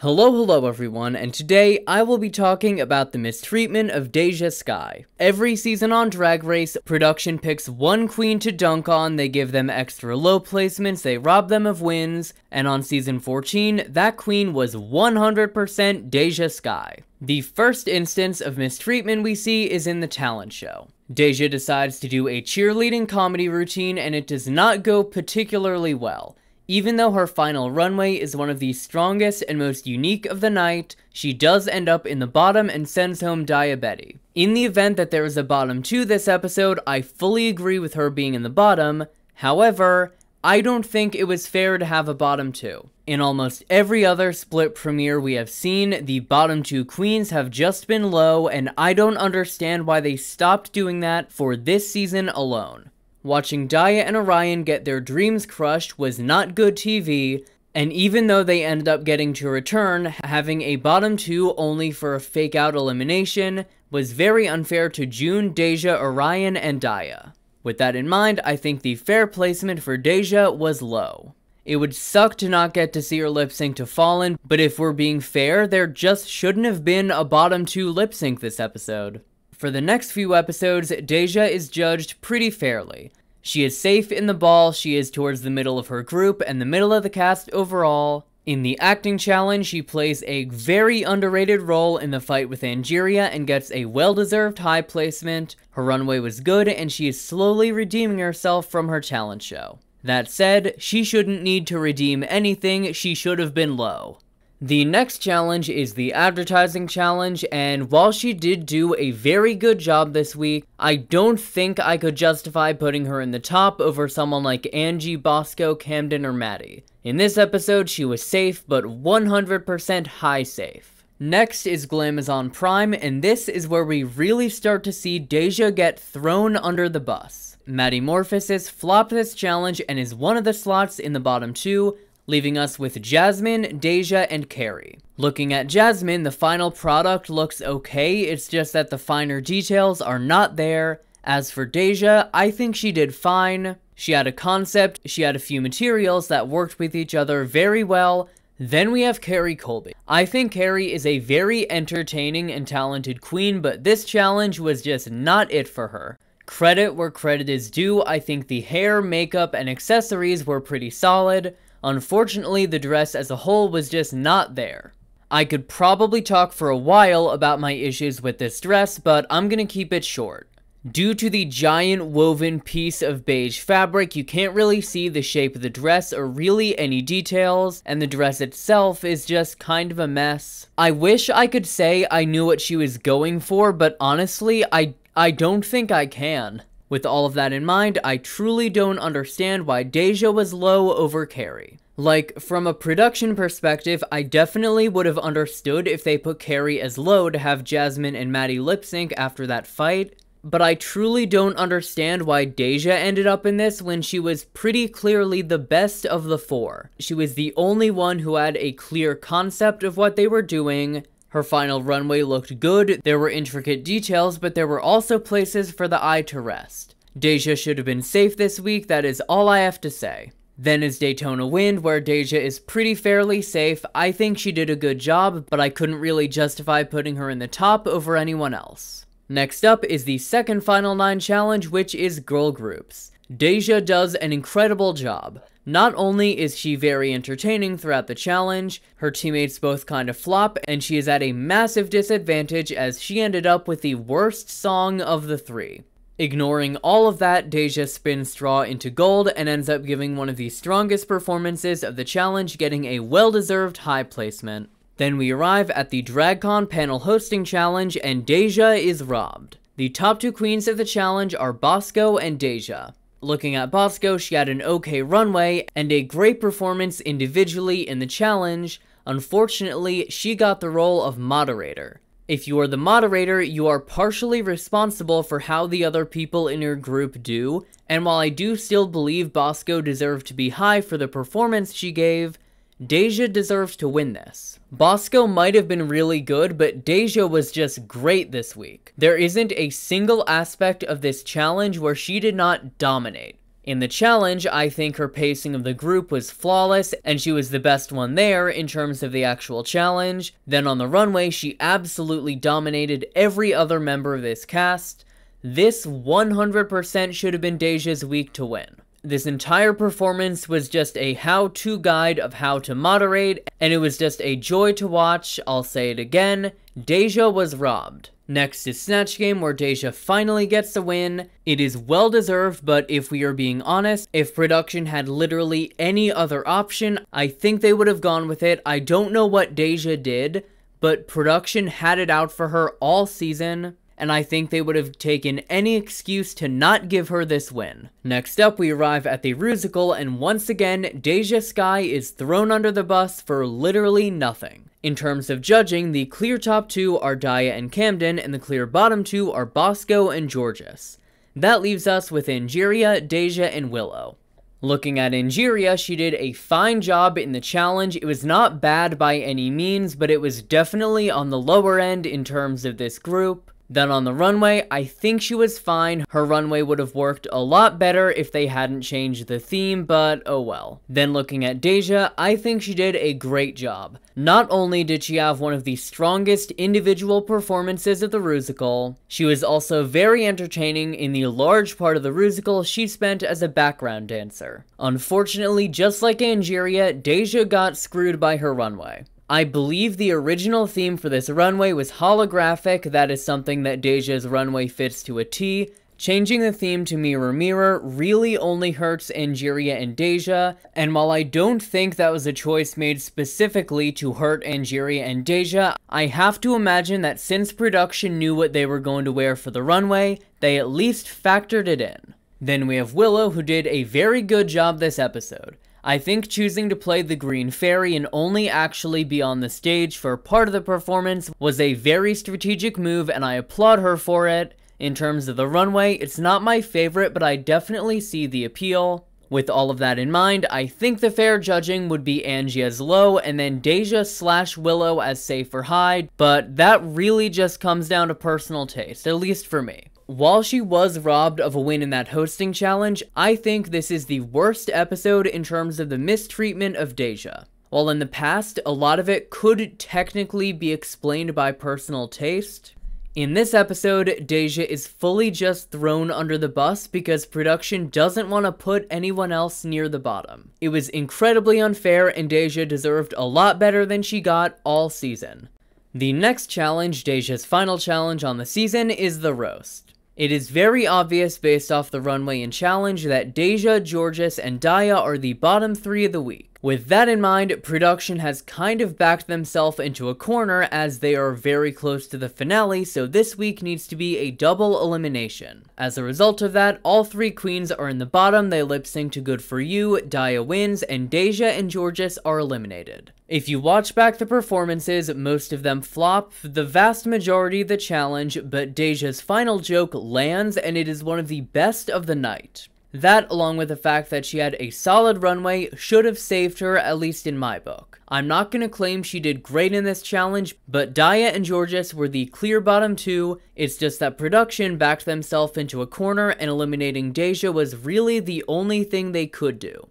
Hello, hello everyone, and today I will be talking about the mistreatment of Deja Skye. Every season on Drag Race, production picks one queen to dunk on, they give them extra low placements, they rob them of wins, and on season 14, that queen was 100% Deja Skye. The first instance of mistreatment we see is in the talent show. Deja decides to do a cheerleading comedy routine and it does not go particularly well. Even though her final runway is one of the strongest and most unique of the night, she does end up in the bottom and sends home Daya Betty. In the event that there is a bottom to this episode, I fully agree with her being in the bottom, however, I don't think it was fair to have a bottom two. In almost every other split premiere we have seen, the bottom two queens have just been low, and I don't understand why they stopped doing that for this season alone. Watching Daya and Orion get their dreams crushed was not good TV, and even though they ended up getting to return, having a bottom two only for a fake out elimination was very unfair to June, Deja, Orion, and Daya. With that in mind, I think the fair placement for Deja was low. It would suck to not get to see her lip sync to Fallen, but if we're being fair, there just shouldn't have been a bottom two lip sync this episode. For the next few episodes, Deja is judged pretty fairly. She is safe in the ball, she is towards the middle of her group and the middle of the cast overall. In the acting challenge, she plays a very underrated role in the fight with Angeria and gets a well-deserved high placement. Her runway was good and she is slowly redeeming herself from her talent show. That said, she shouldn't need to redeem anything, she should have been low. The next challenge is the advertising challenge, and while she did do a very good job this week, I don't think I could justify putting her in the top over someone like Angie, Bosco, Camden, or Maddie. In this episode, she was safe, but 100% high safe. Next is Glamazon Prime, and this is where we really start to see Deja get thrown under the bus. Maddie Morphosis flopped this challenge and is one of the slots in the bottom two, leaving us with Jasmine, Deja, and Kerri. Looking at Jasmine, the final product looks okay, it's just that the finer details are not there. As for Deja, I think she did fine. She had a concept, she had a few materials that worked with each other very well, then we have Kerri Colby. I think Kerri is a very entertaining and talented queen, but this challenge was just not it for her. Credit where credit is due, I think the hair, makeup, and accessories were pretty solid. Unfortunately, the dress as a whole was just not there. I could probably talk for a while about my issues with this dress, but I'm gonna keep it short. Due to the giant woven piece of beige fabric, you can't really see the shape of the dress or really any details, and the dress itself is just kind of a mess. I wish I could say I knew what she was going for, but honestly, I, I don't think I can. With all of that in mind, I truly don't understand why Deja was low over Kerri. Like, from a production perspective, I definitely would have understood if they put Kerri as low to have Jasmine and Maddie lip sync after that fight, but I truly don't understand why Deja ended up in this when she was pretty clearly the best of the four. She was the only one who had a clear concept of what they were doing, her final runway looked good, there were intricate details, but there were also places for the eye to rest. Deja should have been safe this week, that is all I have to say. Then is Daytona Wind, where Deja is pretty fairly safe. I think she did a good job, but I couldn't really justify putting her in the top over anyone else. Next up is the second Final 9 challenge, which is girl groups. Deja does an incredible job. Not only is she very entertaining throughout the challenge, her teammates both kind of flop, and she is at a massive disadvantage as she ended up with the worst song of the three. Ignoring all of that, Deja spins Straw into gold and ends up giving one of the strongest performances of the challenge, getting a well-deserved high placement. Then we arrive at the DragCon panel hosting challenge and Deja is robbed. The top two queens of the challenge are Bosco and Deja. Looking at Bosco, she had an okay runway and a great performance individually in the challenge. Unfortunately, she got the role of moderator. If you are the moderator, you are partially responsible for how the other people in your group do, and while I do still believe Bosco deserved to be high for the performance she gave, Deja deserves to win this. Bosco might have been really good, but Deja was just great this week. There isn't a single aspect of this challenge where she did not dominate. In the challenge, I think her pacing of the group was flawless, and she was the best one there in terms of the actual challenge. Then on the runway, she absolutely dominated every other member of this cast. This 100% should have been Deja's week to win. This entire performance was just a how-to guide of how to moderate, and it was just a joy to watch, I'll say it again, Deja was robbed. Next is Snatch Game, where Deja finally gets the win. It is well deserved, but if we are being honest, if production had literally any other option, I think they would have gone with it. I don't know what Deja did, but production had it out for her all season and I think they would have taken any excuse to not give her this win. Next up, we arrive at the Rusical, and once again, Deja Skye is thrown under the bus for literally nothing. In terms of judging, the clear top two are Daya and Camden, and the clear bottom two are Bosco and Jorgeous. That leaves us with Angeria, Deja, and Willow. Looking at Angeria, she did a fine job in the challenge. It was not bad by any means, but it was definitely on the lower end in terms of this group. Then on the runway, I think she was fine. Her runway would have worked a lot better if they hadn't changed the theme, but oh well. Then looking at Deja, I think she did a great job. Not only did she have one of the strongest individual performances of the Rusical, she was also very entertaining in the large part of the Rusical she spent as a background dancer. Unfortunately, just like Angeria, Deja got screwed by her runway. I believe the original theme for this runway was holographic, that is something that Deja's runway fits to a T. Changing the theme to Mirror Mirror really only hurts Angeria and Deja, and while I don't think that was a choice made specifically to hurt Angeria and Deja, I have to imagine that since production knew what they were going to wear for the runway, they at least factored it in. Then we have Willow, who did a very good job this episode. I think choosing to play the Green Fairy and only actually be on the stage for part of the performance was a very strategic move and I applaud her for it. In terms of the runway, it's not my favorite, but I definitely see the appeal. With all of that in mind, I think the fair judging would be Angie as low and then Deja slash Willow as safe or high, but that really just comes down to personal taste, at least for me. While she was robbed of a win in that hosting challenge, I think this is the worst episode in terms of the mistreatment of Deja. While in the past, a lot of it could technically be explained by personal taste, in this episode, Deja is fully just thrown under the bus because production doesn't want to put anyone else near the bottom. It was incredibly unfair and Deja deserved a lot better than she got all season. The next challenge, Deja's final challenge on the season, is the roast. It is very obvious based off the runway and challenge that Deja, Jorgeous, and Daya are the bottom three of the week. With that in mind, production has kind of backed themselves into a corner as they are very close to the finale, so this week needs to be a double elimination. As a result of that, all three queens are in the bottom, they lip sync to Good For You, Daya wins, and Deja and Jorgeous are eliminated. If you watch back the performances, most of them flop, the vast majority the challenge, but Deja's final joke lands and it is one of the best of the night. That, along with the fact that she had a solid runway, should have saved her, at least in my book. I'm not to claim she did great in this challenge, but Daya and Jorgeous were the clear bottom two, it's just that production backed themselves into a corner and eliminating Deja was really the only thing they could do.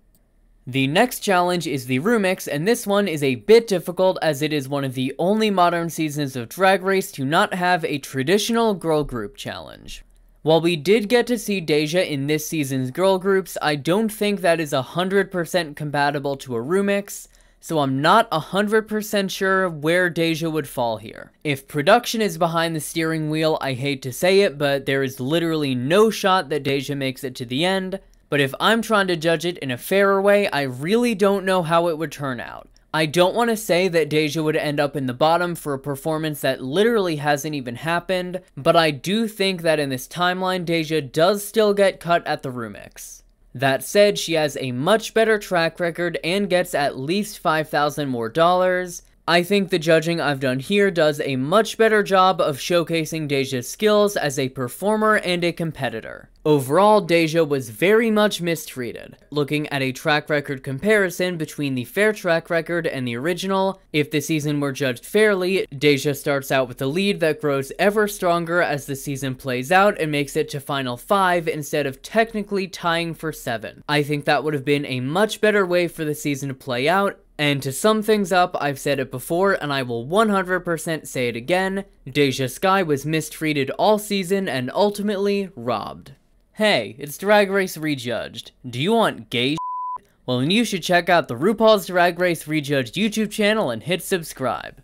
The next challenge is the Rumix, and this one is a bit difficult as it is one of the only modern seasons of Drag Race to not have a traditional girl group challenge. While we did get to see Deja in this season's girl groups, I don't think that is 100% compatible to a Rumix, so I'm not 100% sure where Deja would fall here. If production is behind the steering wheel, I hate to say it, but there is literally no shot that Deja makes it to the end, but if I'm trying to judge it in a fairer way, I really don't know how it would turn out. I don't want to say that Deja would end up in the bottom for a performance that literally hasn't even happened, but I do think that in this timeline, Deja does still get cut at the Rumix. That said, she has a much better track record and gets at least 5,000 more dollars. I think the judging I've done here does a much better job of showcasing Deja's skills as a performer and a competitor. Overall, Deja was very much mistreated. Looking at a track record comparison between the fair track record and the original, if the season were judged fairly, Deja starts out with a lead that grows ever stronger as the season plays out and makes it to final 5 instead of technically tying for 7. I think that would have been a much better way for the season to play out, and to sum things up, I've said it before and I will 100% say it again, Deja Skye was mistreated all season and ultimately robbed. Hey, it's Drag Race Rejudged. Do you want gay Well, then you should check out the RuPaul's Drag Race Rejudged YouTube channel and hit subscribe.